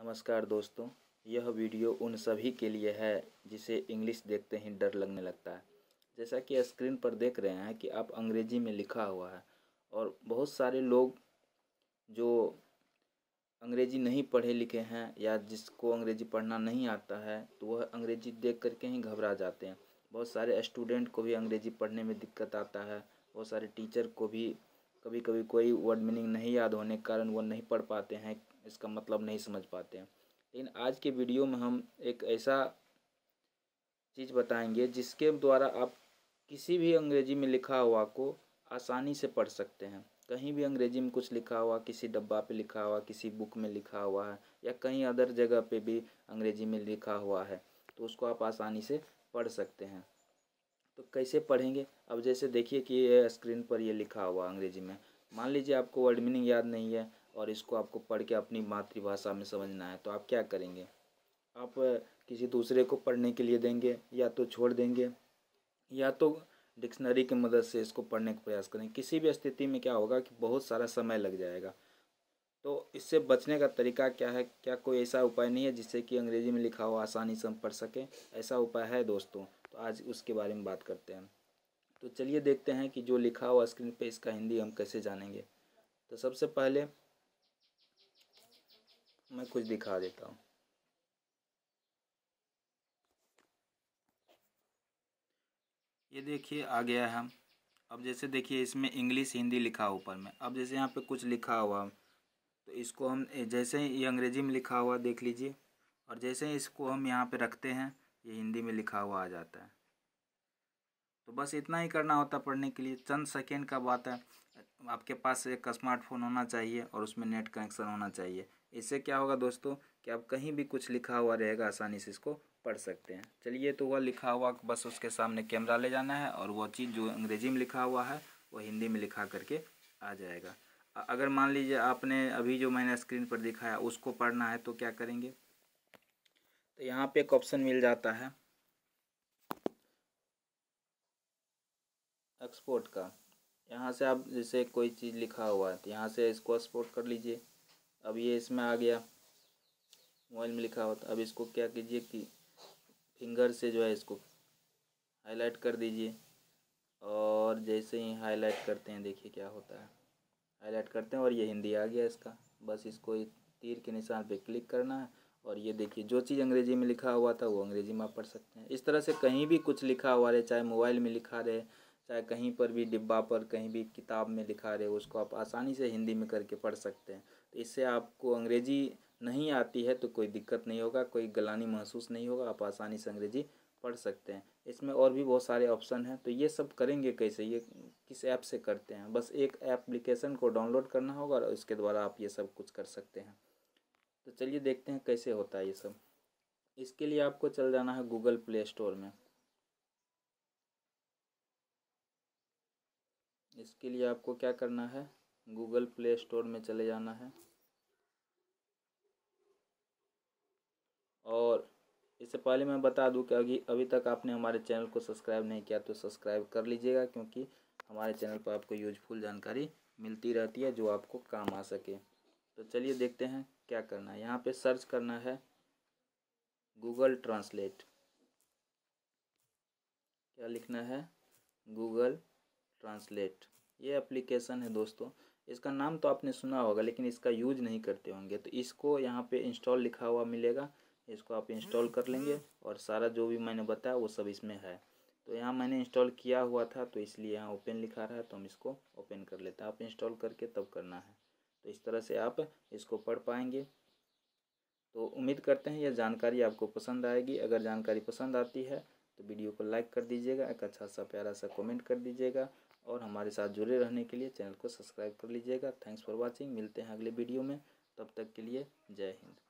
नमस्कार दोस्तों, यह वीडियो उन सभी के लिए है जिसे इंग्लिश देखते ही डर लगने लगता है। जैसा कि स्क्रीन पर देख रहे हैं कि आप अंग्रेज़ी में लिखा हुआ है और बहुत सारे लोग जो अंग्रेज़ी नहीं पढ़े लिखे हैं या जिसको अंग्रेज़ी पढ़ना नहीं आता है तो वह अंग्रेज़ी देख करके ही घबरा जाते हैं। बहुत सारे स्टूडेंट को भी अंग्रेज़ी पढ़ने में दिक्कत आता है। बहुत सारे टीचर को भी कभी कभी कोई वर्ड मीनिंग नहीं याद होने के कारण वो नहीं पढ़ पाते हैं। इसका मतलब नहीं समझ पाते हैं। लेकिन आज के वीडियो में हम एक ऐसा चीज़ बताएँगे जिसके द्वारा आप किसी भी अंग्रेज़ी में लिखा हुआ को आसानी से पढ़ सकते हैं। कहीं भी अंग्रेज़ी में कुछ लिखा हुआ, किसी डब्बा पे लिखा हुआ, किसी बुक में लिखा हुआ है, या कहीं अदर जगह पे भी अंग्रेज़ी में लिखा हुआ है तो उसको आप आसानी से पढ़ सकते हैं। तो कैसे पढ़ेंगे? अब जैसे देखिए कि ये स्क्रीन पर ये लिखा हुआ अंग्रेज़ी में। मान लीजिए आपको वर्ड मीनिंग याद नहीं है और इसको आपको पढ़ के अपनी मातृभाषा में समझना है। तो आप क्या करेंगे? आप किसी दूसरे को पढ़ने के लिए देंगे या तो छोड़ देंगे या तो डिक्शनरी की मदद से इसको पढ़ने का प्रयास करें किसी भी स्थिति में क्या होगा कि बहुत सारा समय लग जाएगा। तो इससे बचने का तरीका क्या है? क्या कोई ऐसा उपाय नहीं है जिससे कि अंग्रेज़ी में लिखा हो आसानी से हम पढ़ सकें? ऐसा उपाय है दोस्तों? तो आज उसके बारे में बात करते हैं। तो चलिए देखते हैं कि जो लिखा हुआ स्क्रीन पे इसका हिंदी हम कैसे जानेंगे। तो सबसे पहले मैं कुछ दिखा देता हूँ। ये देखिए, आ गया है। हम अब जैसे देखिए, इसमें इंग्लिश, हिंदी लिखा ऊपर में। अब जैसे यहाँ पे कुछ लिखा हुआ तो इसको हम जैसे ही ये अंग्रेज़ी में लिखा हुआ देख लीजिए। और जैसे ही इसको हम यहाँ पे रखते हैं, ये हिंदी में लिखा हुआ आ जाता है। तो बस इतना ही करना होता पढ़ने के लिए। चंद सेकेंड का बात है। आपके पास एक स्मार्टफ़ोन होना चाहिए और उसमें नेट कनेक्शन होना चाहिए। इससे क्या होगा दोस्तों कि आप कहीं भी कुछ लिखा हुआ रहेगा आसानी से इसको पढ़ सकते हैं। चलिए तो वह लिखा हुआ बस उसके सामने कैमरा ले जाना है और वह चीज़ जो अंग्रेज़ी में लिखा हुआ है वो हिंदी में लिखा करके आ जाएगा। अगर मान लीजिए आपने अभी जो मैंने स्क्रीन पर दिखाया उसको पढ़ना है तो क्या करेंगे? तो यहाँ पे एक ऑप्शन मिल जाता है। एक्सपोर्ट का। यहाँ से आप जैसे कोई चीज़ लिखा हुआ है तो यहाँ से इसको एक्सपोर्ट कर लीजिए। अब ये इसमें आ गया। मोबाइल में लिखा था अब इसको क्या कीजिए कि फिंगर से जो है इसको हाईलाइट कर दीजिए। और जैसे ही हाईलाइट करते हैं, देखिए क्या होता है। हाईलाइट करते हैं और ये हिंदी आ गया इसका। बस इसको तीर के निशान पे क्लिक करना है। और ये देखिए, जो चीज़ अंग्रेज़ी में लिखा हुआ था, वो अंग्रेज़ी में आप पढ़ सकते हैं। इस तरह से कहीं भी कुछ लिखा हुआ रहे, चाहे मोबाइल में लिखा रहे चाहे कहीं पर भी डिब्बा पर कहीं भी किताब में लिखा रहे उसको आप आसानी से हिंदी में करके पढ़ सकते हैं। तो इससे आपको अंग्रेज़ी नहीं आती है तो कोई दिक्कत नहीं होगा, कोई गलानी महसूस नहीं होगा, आप आसानी से अंग्रेज़ी पढ़ सकते हैं। इसमें और भी बहुत सारे ऑप्शन हैं तो ये सब करेंगे कैसे? ये किस ऐप से करते हैं? बस एक एप्लीकेशन को डाउनलोड करना होगा और इसके द्वारा आप ये सब कुछ कर सकते हैं। तो चलिए देखते हैं कैसे होता है ये सब। इसके लिए आपको चल जाना है गूगल प्ले स्टोर में। इसके लिए आपको क्या करना है? गूगल प्ले स्टोर में चले जाना है। और इससे पहले मैं बता दूँ कि अभी अभी तक आपने हमारे चैनल को सब्सक्राइब नहीं किया तो सब्सक्राइब कर लीजिएगा, क्योंकि हमारे चैनल पर आपको यूजफुल जानकारी मिलती रहती है जो आपको काम आ सके। तो चलिए देखते हैं क्या करना है। यहाँ पे सर्च करना है गूगल ट्रांसलेट क्या लिखना है? Google translate. ये एप्लीकेशन है दोस्तों। इसका नाम तो आपने सुना होगा, लेकिन इसका यूज़ नहीं करते होंगे। तो इसको यहाँ पे इंस्टॉल लिखा हुआ मिलेगा। इसको आप इंस्टॉल कर लेंगे और सारा जो भी मैंने बताया, वो सब इसमें है। तो यहाँ मैंने इंस्टॉल किया हुआ था तो इसलिए यहाँ ओपन लिखा रहा है तो हम इसको ओपन कर लेते हैं। आप इंस्टॉल करके तब करना है। तो इस तरह से आप इसको पढ़ पाएँगे। तो उम्मीद करते हैं यह जानकारी आपको पसंद आएगी। अगर जानकारी पसंद आती है तो वीडियो को लाइक कर दीजिएगा, एक अच्छा सा प्यारा सा कमेंट कर दीजिएगा। और हमारे साथ जुड़े रहने के लिए चैनल को सब्सक्राइब कर लीजिएगा। थैंक्स फॉर वॉचिंग मिलते हैं अगले वीडियो में। तब तक के लिए जय हिंद।